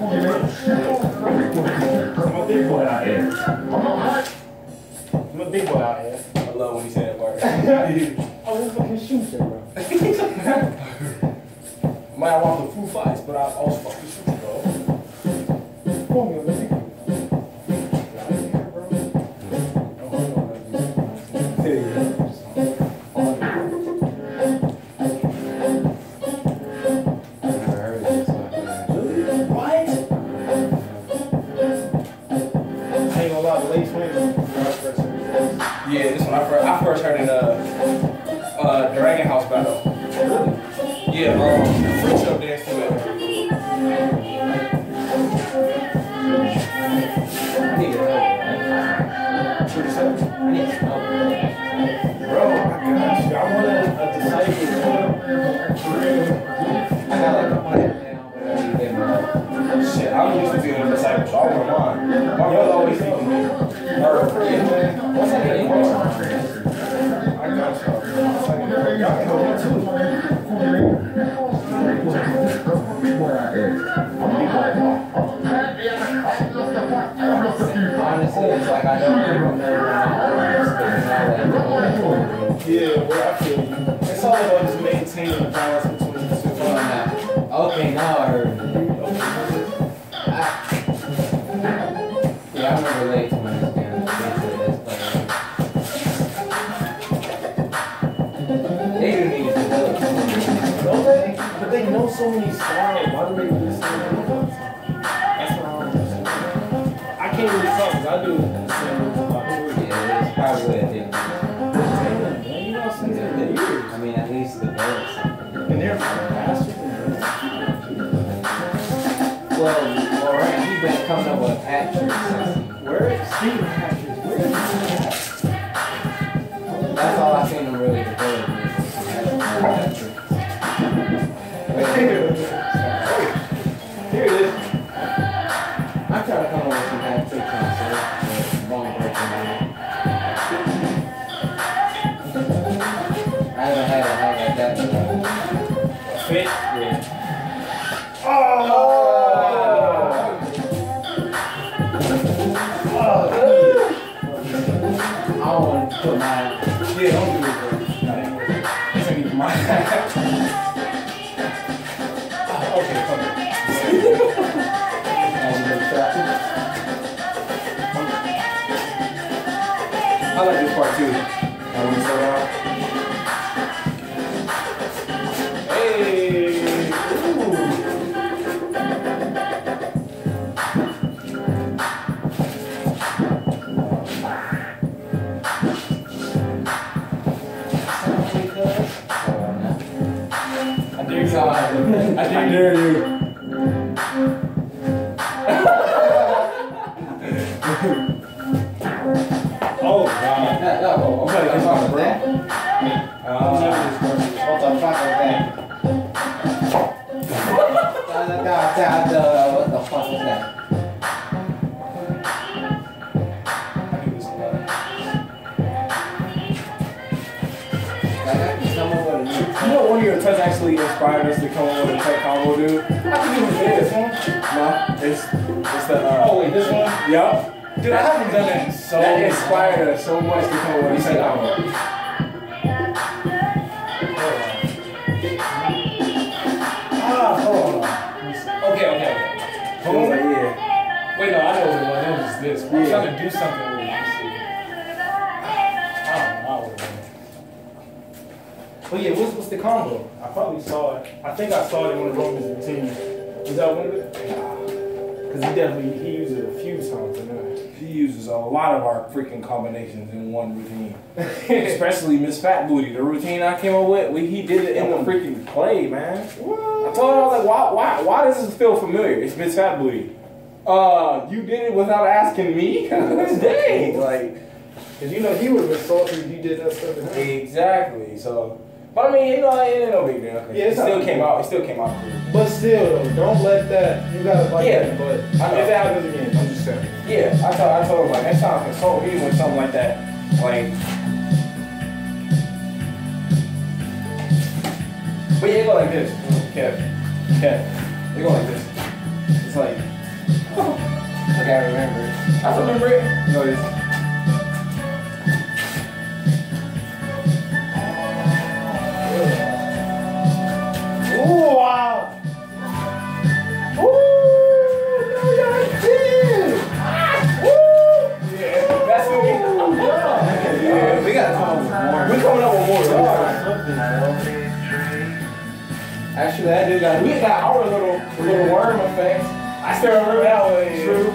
I'm a big boy out here. I'm a big boy out here. I love when he said that word. I was fucking shoot there, bro. Might I want the Foo Fights, but I also fucking shoot, bro. Yeah, um Freak Show dance to it. I need to know. right? You? I need to know. Bro, I got you. I want a, a disciple. I got like a plan now, but I need them uh, Shit, I'm used to being a disciple, so I don't mind. My brother always me. Or, yeah. What's that? I got you. Y'all can help me too. Like I don't even know what Yeah, well, I feel you. It's all about just maintaining the balance between the two. Okay, now I heard. I, yeah, I remember late when I was down they do need to develop. Don't they? But they know so many styles. Why do they do the same? That's what I don't understand. I can't really talk because I do been coming up with actions. Where is Steve Hatchers? Where is he? That's all I've seen really actions. Here it is. I'm trying to come up with some but. I haven't had a I like this part too. I want to slow down. Hey! I dare you. I dare you. Dude. I think it was this one. No, it's it's the. Uh, Oh, wait, this one? Yup. Dude, I haven't done that in so That inspired us so much to come up with a tech combo. Ah, hold on. Okay, okay, okay. Like, yeah. Wait, no, I know what it was. It was just this. Yeah. trying to do something with it. But yeah, what's, what's the combo? I probably saw it. I think I saw it in one of Roman's routines. Was that one of it? Because he definitely, he used it a few times in there. He uses a lot of our freaking combinations in one routine. Especially Miss Fat Booty. The routine I came up with, we, he did it in the freaking play, man. What? I told him, I was like, why, why, why does this feel familiar? It's Miss Fat Booty. Uh, you did it without asking me? Dang, like, Because you know, he would have been salty if you did that stuff exactly. So, but I mean, you know, it ain't no big deal. Yeah, it still came out. It still came out. But still, though, don't let that, you gotta like Yeah, that. But I know. if it happens again, I'm just saying. Yeah, I told, I told him like next time I consult me with something like that. Like, but yeah, it go like this. Kev, Kev, it go like this. It's like, I gotta remember. it. I remember it. No, it's, Ooh, Actually, I do got. We got our little little worm effect. I still remember that one. yeah. True.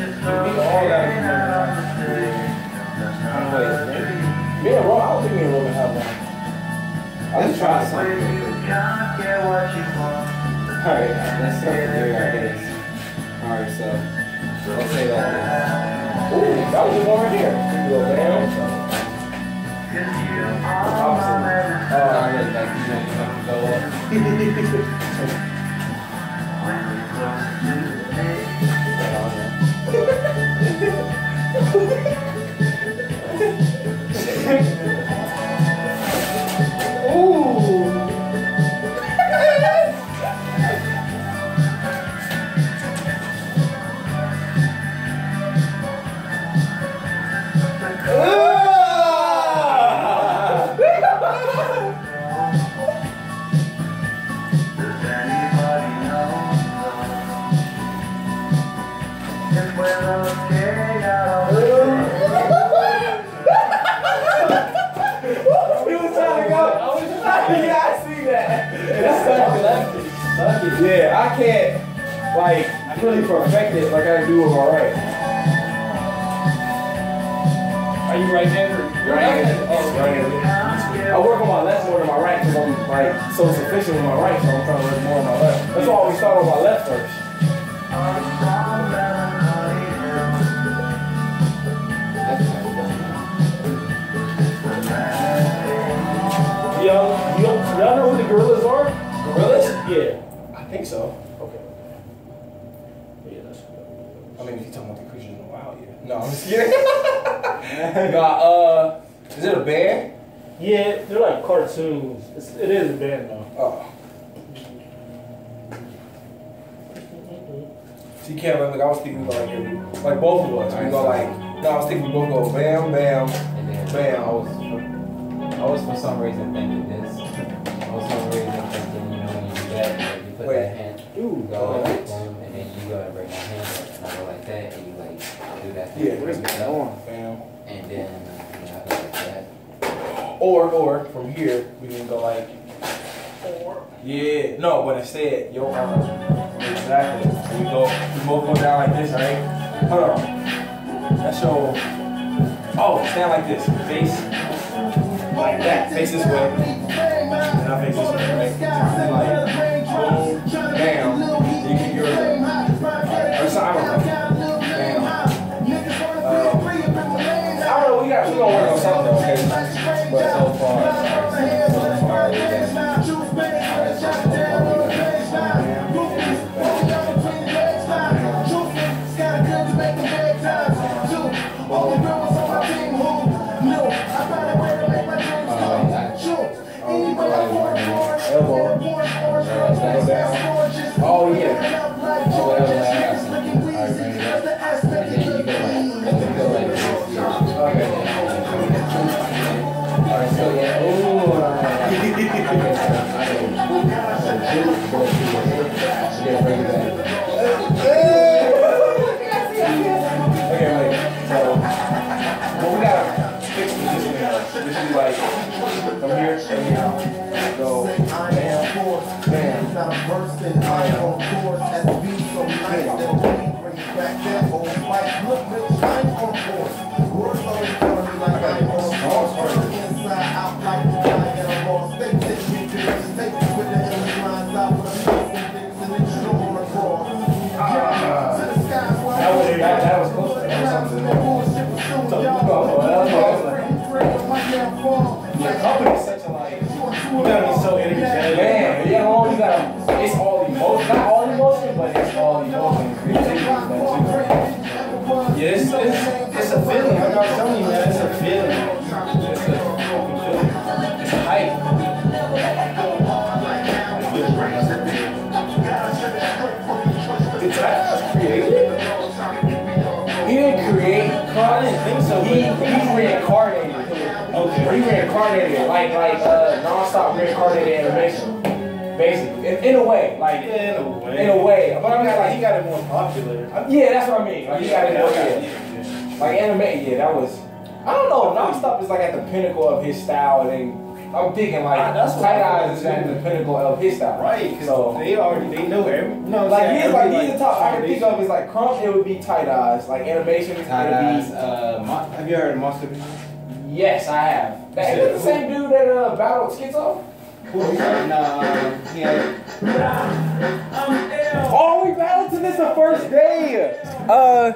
We all got it. Me and Ro, I don't think me and Roman have one. let's try something. Alright, let's start with Jerry ideas. Alright, so let's say that. Ooh, that was the one right there. We go down. Opposite. Uh, Uh, like, like, you know, you have to go up. Ooh. Yeah, I can't like really perfect it like I do with my right. Are you right-handed? Right-handed. Oh, I work on my left more than my right because I'm like so sufficient with my right, so I'm trying to work more on my left. That's why I always start on my left first. Y'all, y'all know who the Gorillaz are? Gorillas? Yeah. I think so. Okay. Yeah, that's I mean, if you're talking about the creatures in yeah. No, I'm just kidding. nah, uh, is it a bear? Yeah, they're like cartoons. It's, it is a band though. Oh. So you can't I was thinking about like, like both of us. We go like, no, I was thinking we both go bam, bam. And then Bam. I was, I was for some reason thinking this. I was for some reason thinking, you know, when you do that, like, you put Wait. that hand, Ooh, go uh, like boom, and then you go and bring that hand up, and I go like that, and you like do that. Yeah, bring where's it that up, on? Bam. And then, uh, you know, I go like that. Or, or, from here, we can go like, or. Yeah, no, but instead, your arm. Exactly. So we go, we both go down like this, right? Hold on. That's your, oh, stand like this. Face, like that. Face this way. And I face this way, right? Like, This is like from here to here. Go bam, bam. That it's, it's, a feeling. Like I was telling you, man, it's a feeling. It's a. It's a hype. Did Ty create it? He didn't create I didn't think so. He, but- he reincarnated. Okay. He reincarnated like like uh non-stop reincarnated animation. Basically. In, in a way. Like Yeah, in a way. in a way. But I mean, like, he got it more popular. Yeah, that's what I mean. Like he got it more yeah. Yeah. Like anime, yeah, that was I don't know, non-stop is like at the pinnacle of his style and then I'm thinking like Ah, that's what tight I eyes is at the pinnacle of his style. Right, So they already they know every. No, like he's like he's the top I can think of is like Krump, it would be Tight Eyez. Like animation, it Tight Eyez. Uh, Mo- have you heard of Monster Beat? Yes, I have. That, is that the same dude that uh, battled Schizo? No, he had Oh, we battled to this the first day. Uh,